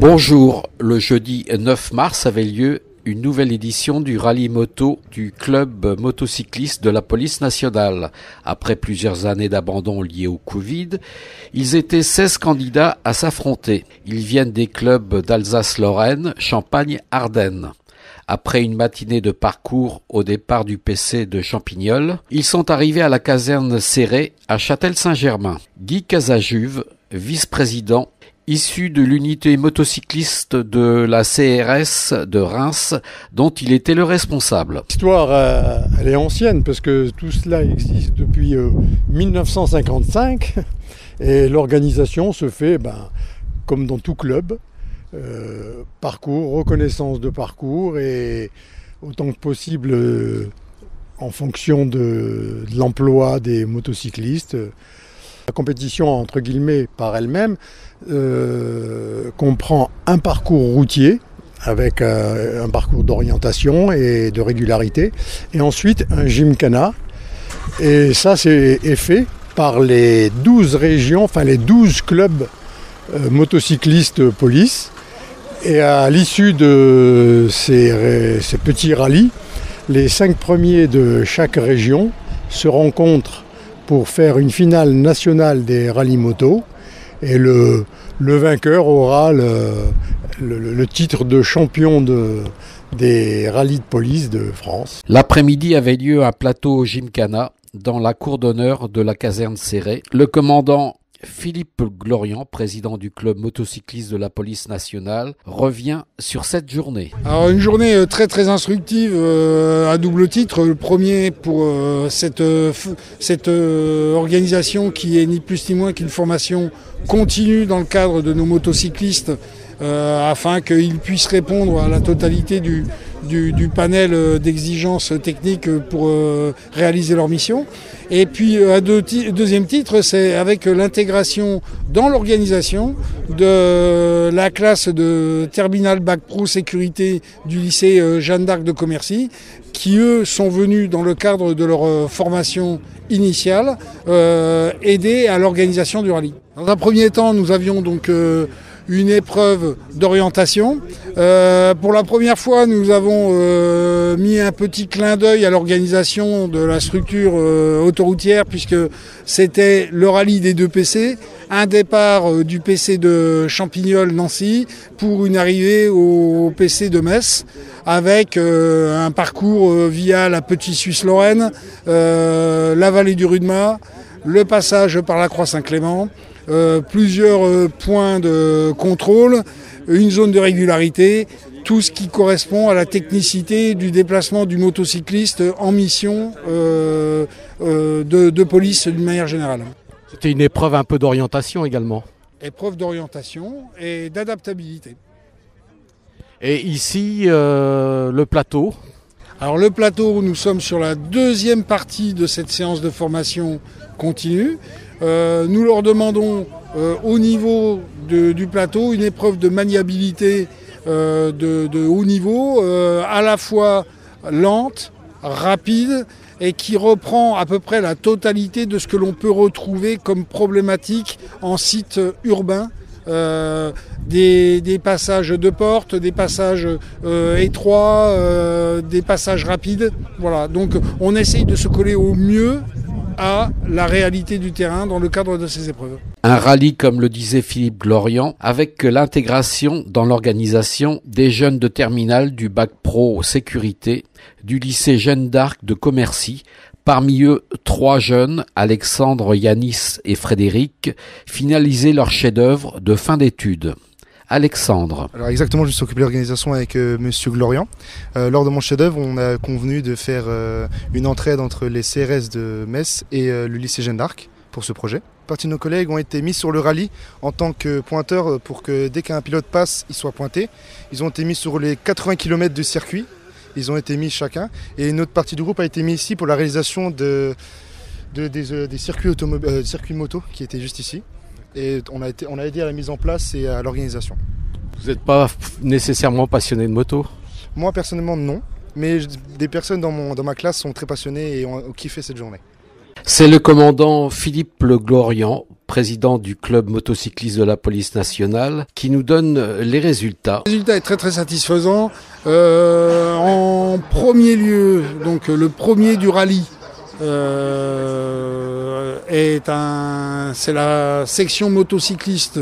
Bonjour, le jeudi 9 mars avait lieu une nouvelle édition du rallye moto du club motocycliste de la police nationale. Après plusieurs années d'abandon liés au Covid, ils étaient 16 candidats à s'affronter. Ils viennent des clubs d'Alsace-Lorraine, Champagne, Ardennes. Après une matinée de parcours au départ du PC de Champignol, ils sont arrivés à la caserne serrée à Châtel-Saint-Germain. Guy Casajuve, vice-président issu de l'unité motocycliste de la CRS de Reims, dont il était le responsable. L'histoire, euh, elle est ancienne, parce que tout cela existe depuis 1955, euh, et l'organisation se fait, ben, comme dans tout club, euh, parcours, reconnaissance de parcours, et autant que possible en fonction de l'emploi des motocyclistes. La compétition, entre guillemets, par elle-même, euh, comprend un parcours routier avec euh, un parcours d'orientation et de régularité, et ensuite un gymkhana. Et ça, c'est fait par les 12 régions, enfin les 12 clubs euh, motocyclistes police. Et à l'issue de ces, ces petits rallyes, les cinq premiers de chaque région se rencontrent pour faire une finale nationale des rallyes moto. Et le, vainqueur aura le, titre de champion de, des rallyes de police de France. L'après-midi avait lieu un plateau Gymkhana dans la cour d'honneur de la caserne serrée. Le commandant Philippe Glorian, président du club motocycliste de la police nationale, revient sur cette journée. Alors une journée euh, très très instructive euh, à double titre. Le premier pour euh, cette, cette organisation qui est ni plus ni moins qu'une formation continue dans le cadre de nos motocyclistes afin qu'ils puissent répondre à la totalité du, du, panel euh, d'exigences techniques pour euh, réaliser leur mission. Et puis, à euh, deuxième titre, c'est avec l'intégration dans l'organisation de la classe de terminal bac pro sécurité du lycée Jeanne d'Arc de Commercy, qui eux sont venus dans le cadre de leur formation initiale aider à l'organisation du rallye. Dans un premier temps, nous avions donc une épreuve d'orientation. Euh, pour la première fois, nous avons euh, mis un petit clin d'œil à l'organisation de la structure euh, autoroutière puisque c'était le rallye des deux PC, un départ du PC de Champignol-Nancy pour une arrivée au PC de Metz avec un parcours via la Petite Suisse-Lorraine, la vallée du Rudma, le passage par la Croix-Saint-Clément, plusieurs euh, points de contrôle, une zone de régularité, tout ce qui correspond à la technicité du déplacement du motocycliste en mission euh, de, police d'une manière générale. C'était une épreuve un peu d'orientation également. Épreuve d'orientation et d'adaptabilité. Et ici, le plateau Alors le plateau, nous sommes sur la deuxième partie de cette séance de formation continue. Euh, nous leur demandons euh, au niveau du plateau une épreuve de maniabilité euh, de, haut niveau, à la fois lente, rapide et qui reprend à peu près la totalité de ce que l'on peut retrouver comme problématique en site urbain. Des, passages de porte, des passages étroits, des passages rapides. Voilà, donc on essaye de se coller au mieux à la réalité du terrain dans le cadre de ces épreuves. Un rallye, comme le disait Philippe Glorian, avec l'intégration dans l'organisation des jeunes de terminale du bac pro sécurité du lycée Jeanne d'Arc de Commercy, Parmi eux, trois jeunes, Alexandre, Yanis et Frédéric, finalisaient leur chef-d'œuvre de fin d'études. Alexandre. Alors exactement, je suis occupé de l'organisation avec euh, Monsieur Glorian. Euh, lors de mon chef-d'œuvre, on a convenu de faire euh, une entraide entre les CRS de Metz et le lycée Jeanne d'Arc pour ce projet. Partie de nos collègues ont été mis sur le rallye en tant que pointeurs pour que dès qu'un pilote passe, il soit pointé. Ils ont été mis sur les 80 km du circuit. Ils ont été mis chacun. Et une autre partie du groupe a été mise ici pour la réalisation de, des, circuits, circuits moto qui étaient juste ici et on a, été, on a aidé à la mise en place et à l'organisation. Vous n'êtes pas nécessairement passionné de moto? Moi personnellement non, mais des personnes dans, mon, dans ma classe sont très passionnées et ont, kiffé cette journée. C'est le commandant Philippe Le Glorian, président du club motocycliste de la police nationale, qui nous donne les résultats. Le résultat est très très satisfaisant. Euh, en premier lieu, donc le premier du rallye euh, est un, c'est la section motocycliste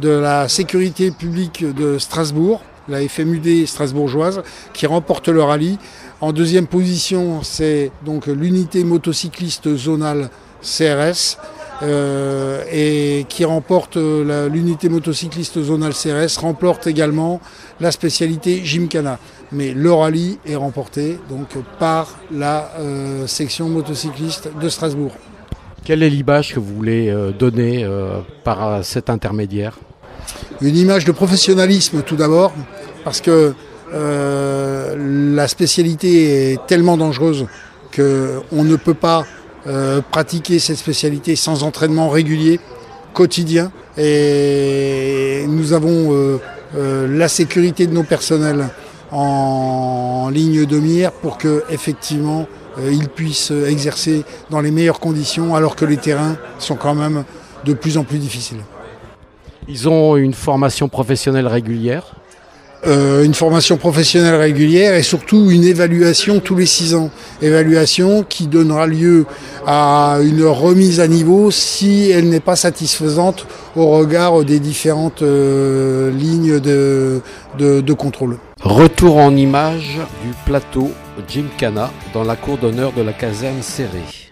de la sécurité publique de Strasbourg, la FMUD strasbourgeoise, qui remporte le rallye. En deuxième position, c'est donc l'unité motocycliste zonale CRS. Euh, et qui remporte l'unité motocycliste zonale CRS, remporte également la spécialité Gymkhana. Mais le rallye est remporté donc par la euh, section motocycliste de Strasbourg. Quelle est l'image que vous voulez euh, donner par cet intermédiaire? Une image de professionnalisme tout d'abord, parce que la spécialité est tellement dangereuse qu'on ne peut pas euh, pratiquer cette spécialité sans entraînement régulier, quotidien. Et nous avons euh, euh, la sécurité de nos personnels en, ligne de mire pour que effectivement ils puissent exercer dans les meilleures conditions alors que les terrains sont quand même de plus en plus difficiles. Ils ont une formation professionnelle régulière euh, une formation professionnelle régulière et surtout une évaluation tous les six ans. Évaluation qui donnera lieu à une remise à niveau si elle n'est pas satisfaisante au regard des différentes euh, lignes de, contrôle. Retour en image du plateau Jim Cana dans la cour d'honneur de la caserne serrée.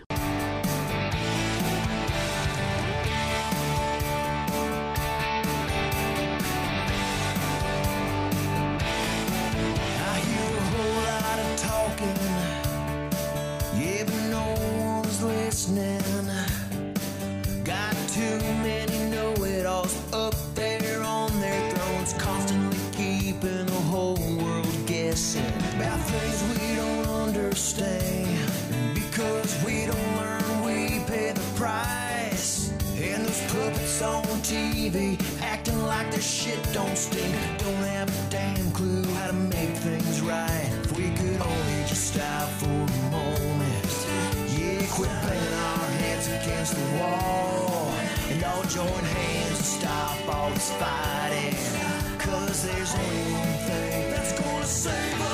against the wall. And all join hands to stop all this fighting. Cause there's one thing that's gonna save us.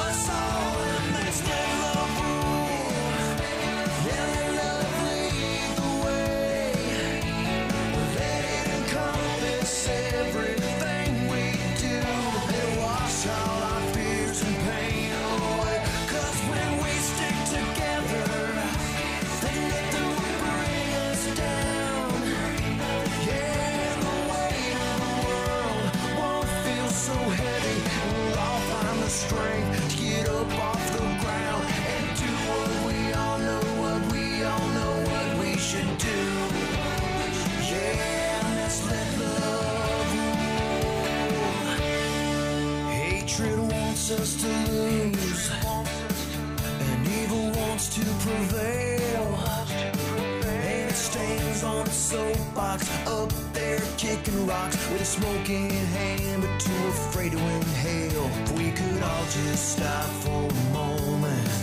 box, up there kicking rocks with a smoking hand, but too afraid to inhale. If we could all just stop for a moment,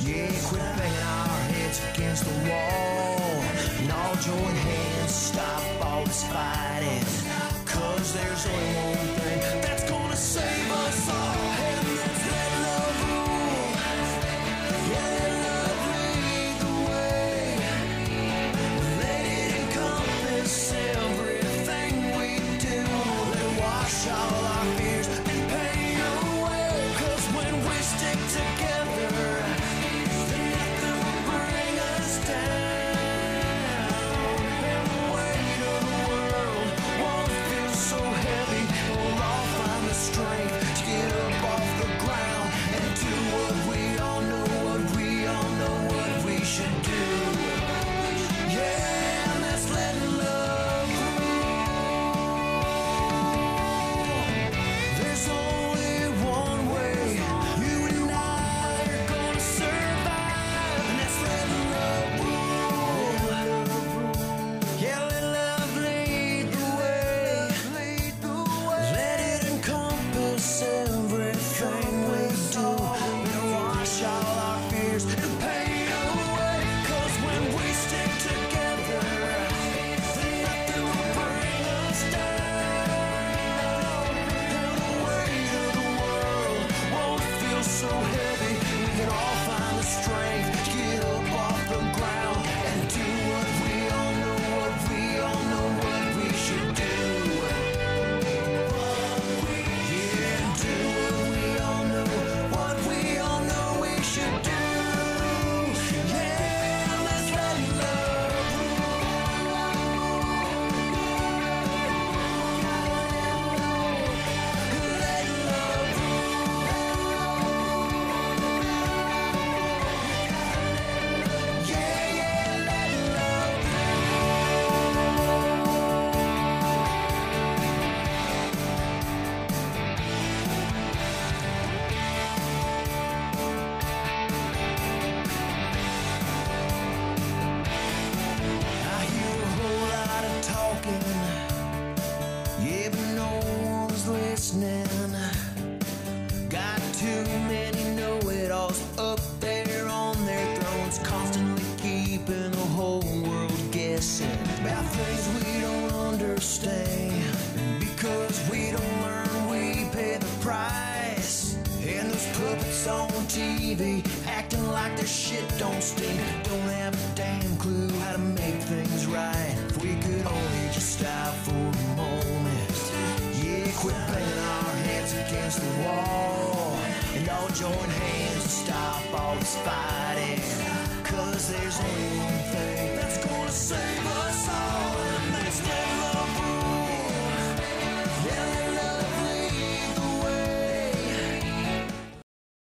yeah, quit banging our heads against the wall, and all join hands, stop all this fighting, cause there's only one thing that's gonna save us all. against the wall. And all join hands to stop all this fighting. Cause there's one thing that's gonna save us.